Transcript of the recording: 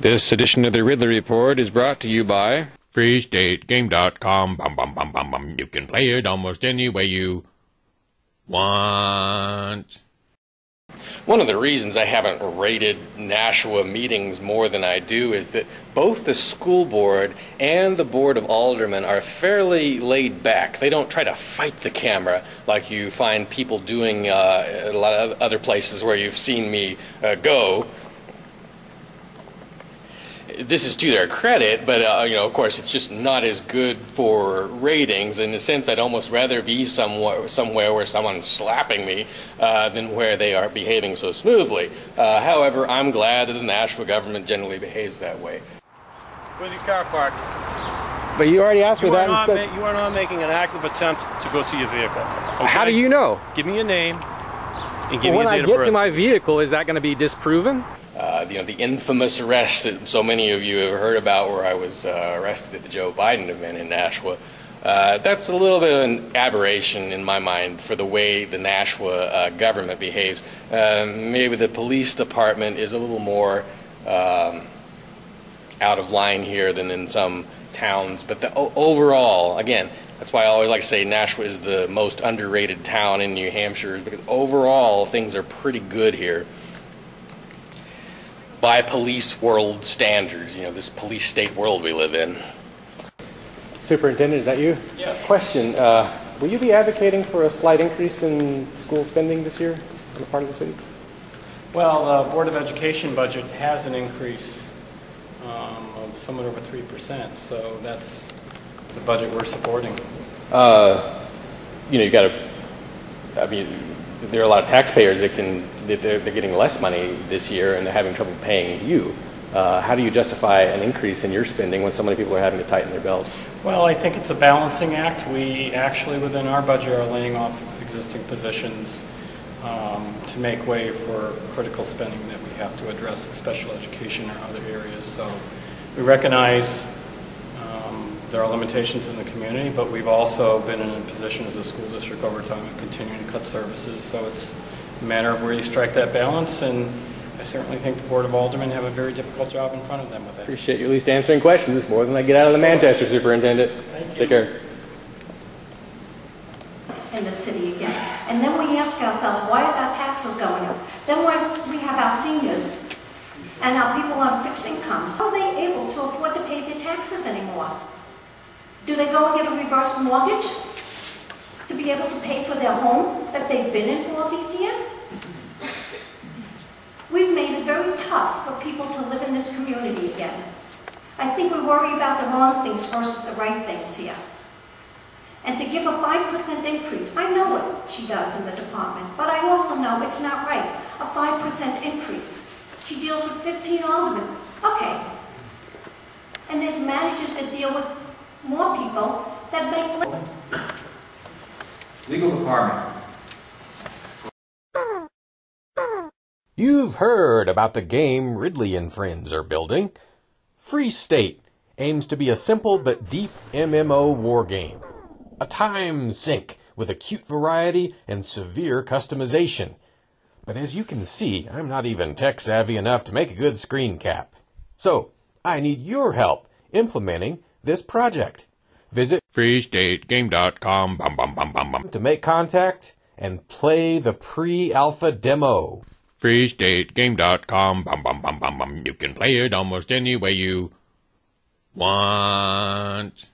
This edition of the Ridley Report is brought to you by FreeStateGame.com. Bum, bum, bum, bum, bum. You can play it almost any way you want. One of the reasons I haven't rated Nashua meetings more than I do is that both the school board and the board of aldermen are fairly laid back. They don't try to fight the camera like you find people doing uh, a lot of other places where you've seen me uh, go this is to their credit, but uh, you know, of course, it's just not as good for ratings. In a sense, I'd almost rather be somewhere, somewhere where someone's slapping me uh, than where they are behaving so smoothly. Uh, however, I'm glad that the Nashua government generally behaves that way. Where's your car parked? But you already asked You me that. not and said- ma- you are not making an active attempt to go to your vehicle. How do you know? Give me your name and give Well, when me I your date get of birth. to my vehicle, is that going to be disproven? Uh, you know, the infamous arrest that so many of you have heard about, where I was uh, arrested at the Joe Biden event in Nashua. Uh, that's a little bit of an aberration in my mind for the way the Nashua uh, government behaves. Um, maybe the police department is a little more um, out of line here than in some towns. But the, overall, again, that's why I always like to say Nashua is the most underrated town in New Hampshire, because overall things are pretty good here by police world standards. You know, this police state world we live in. Superintendent, is that you? Yes. Question: uh, Will you be advocating for a slight increase in school spending this year on the part of the city? Well, the Board of Education budget has an increase um, of somewhat over 3%, so that's the budget we're supporting. Uh, you know, you got to. I mean, there are a lot of taxpayers that can they're, they're getting less money this year and they're having trouble paying you. Uh, how do you justify an increase in your spending when so many people are having to tighten their belts? Well, I think it's a balancing act. We actually, within our budget, are laying off existing positions um, to make way for critical spending that we have to address in special education or other areas. So we recognize there are limitations in the community, but we've also been in a position as a school district over time of continuing to cut services. So it's a matter of where you strike that balance, and I certainly think the Board of Aldermen have a very difficult job in front of them with that. Appreciate you at least answering questions. It's more than I get out of the Manchester superintendent. Take care. in the city again. And then we ask ourselves, why is our taxes going up? Then when we have our seniors and our people on fixed incomes, how are they able to afford to pay their taxes anymore? Do they go and get a reverse mortgage to be able to pay for their home that they've been in for all these years? We've made it very tough for people to live in this community again. I think we worry about the wrong things versus the right things here. And to give a 5% increase, I know what she does in the department, but I also know it's not right. A 5% increase. She deals with 15 aldermen. Okay. And there's managers that deal with more people that make less. Legal department. You've heard about the game Ridley and Friends are building. Free State aims to be a simple but deep MMO war game. A time sink with acute variety and severe customization. But as you can see, I'm not even tech savvy enough to make a good screen cap. So, I need your help implementing this project. Visit freestategame.com bum, bum, bum, bum, bum, to make contact and play the pre-alpha demo. freestategame.com bum, bum, bum, bum, bum. You can play it almost any way you want.